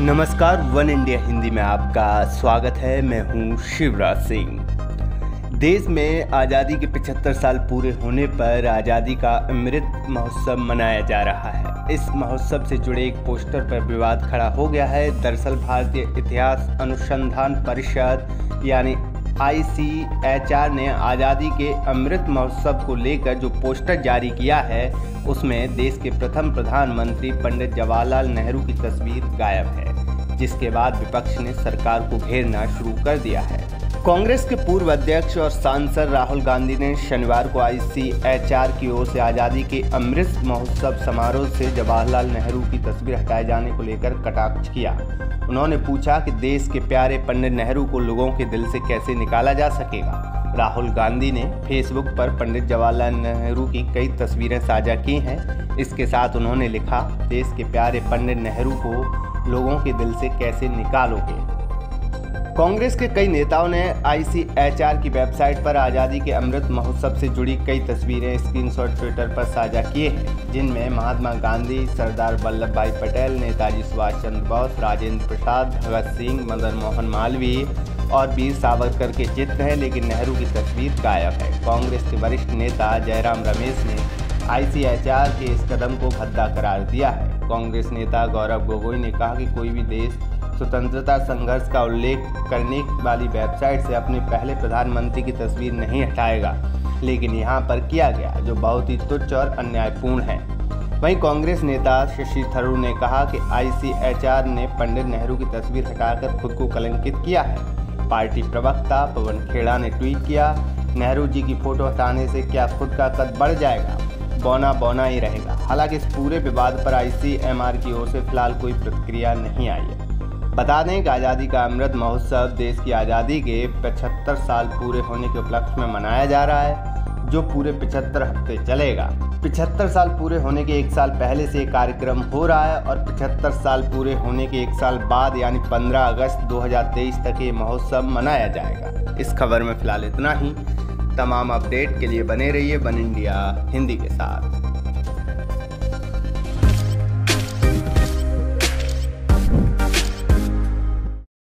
नमस्कार, one India Hindi में आपका स्वागत है। मैं हूँ शिवराज सिंह। देश में आज़ादी के 75 साल पूरे होने पर आज़ादी का अमृत महोत्सव मनाया जा रहा है। इस महोत्सव से जुड़े एक पोस्टर पर विवाद खड़ा हो गया है। दरअसल, भारतीय इतिहास अनुसंधान परिषद, यानी आईसीएचआर ने आज़ादी के अमृत महोत्सव को लेकर जो पोस्टर जारी किया है, उसमें देश के प्रथम प्रधानमंत्री पंडित जवाहरलाल नेहरू की तस्वीर गायब है, जिसके बाद विपक्ष ने सरकार को घेरना शुरू कर दिया है। कांग्रेस के पूर्व अध्यक्ष और सांसद राहुल गांधी ने शनिवार को आईसीएचआर की ओर से आज़ादी के अमृत महोत्सव समारोह से जवाहरलाल नेहरू की तस्वीर हटाए जाने को लेकर कटाक्ष किया। उन्होंने पूछा कि देश के प्यारे पंडित नेहरू को लोगों के दिल से कैसे निकाला जा सकेगा? राहुल गांधी ने फेसबुक पर पंडित जवाहरलाल नेहरू की कई तस्वीरें साझा की हैं। इसके साथ उन्होंने लिखा, देश के प्यारे पंडित नेहरू को लोगों के दिल से कैसे निकालोगे? कांग्रेस के कई नेताओं ने आईसीएचआर की वेबसाइट पर आज़ादी के अमृत महोत्सव से जुड़ी कई तस्वीरें, स्क्रीनशॉट ट्विटर पर साझा किए हैं, जिनमें महात्मा गांधी, सरदार वल्लभ भाई पटेल, नेताजी सुभाष चंद्र बोस, राजेंद्र प्रसाद, भगत सिंह, मदन मोहन मालवीय और वीर सावरकर के चित्र हैं, लेकिन नेहरू की तस्वीर गायब है। कांग्रेस के वरिष्ठ नेता जयराम रमेश ने आईसीएचआर के इस कदम को भद्दा करार दिया है। कांग्रेस नेता गौरव गोगोई ने कहा कि कोई भी देश स्वतंत्रता संघर्ष का उल्लेख करने वाली वेबसाइट से अपने पहले प्रधानमंत्री की तस्वीर नहीं हटाएगा, लेकिन यहाँ पर किया गया, जो बहुत ही तुच्छ और अन्यायपूर्ण है। वहीं कांग्रेस नेता शशि थरूर ने कहा कि आईसीएचआर ने पंडित नेहरू की तस्वीर हटाकर खुद को कलंकित किया है। पार्टी प्रवक्ता पवन खेड़ा ने ट्वीट किया, नेहरू जी की फ़ोटो हटाने से क्या खुद का कद बढ़ जाएगा? बौना बौना ही रहेगा। हालाँकि इस पूरे विवाद पर आईसीएमआर की ओर से फ़िलहाल कोई प्रतिक्रिया नहीं आई है। बता दें कि आज़ादी का अमृत महोत्सव देश की आज़ादी के 75 साल पूरे होने के उपलक्ष्य में मनाया जा रहा है, जो पूरे 75 हफ़्ते चलेगा। 75 साल पूरे होने के एक साल पहले से कार्यक्रम हो रहा है और 75 साल पूरे होने के एक साल बाद, यानी 15 अगस्त 2023 तक ये महोत्सव मनाया जाएगा। इस खबर में फ़िलहाल इतना ही। तमाम अपडेट के लिए बने रहिए वन इंडिया हिंदी के साथ।